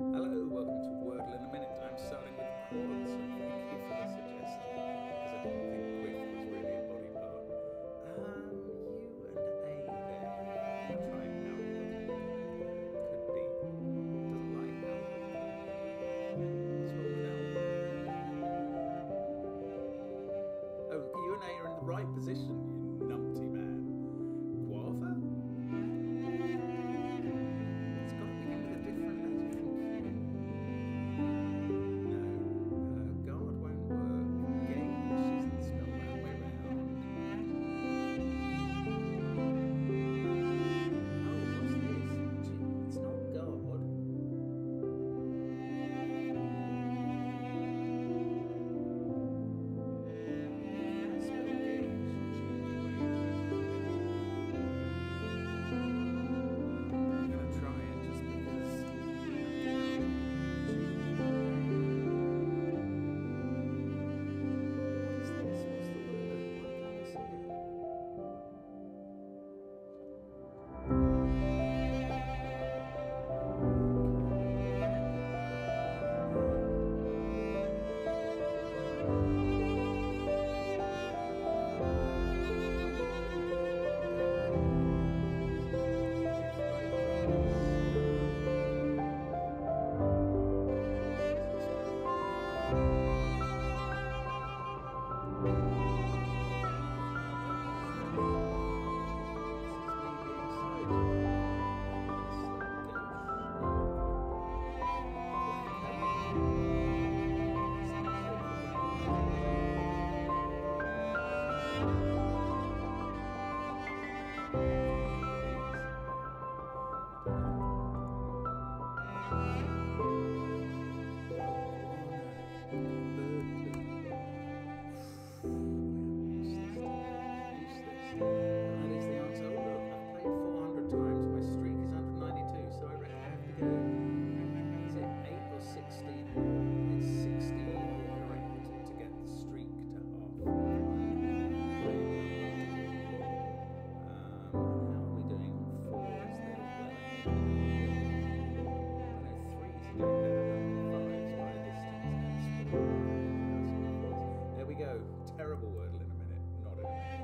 Hello, welcome to Wordle in a Minute. I'm starting with chords, and thank you for the suggestion, because I didn't think whiff was really a body part. Um, U and A there. I'll try now. Could be. Doesn't like now. Talk now. Oh, U and A are in the right position. terrible wordle in a minute. Not a.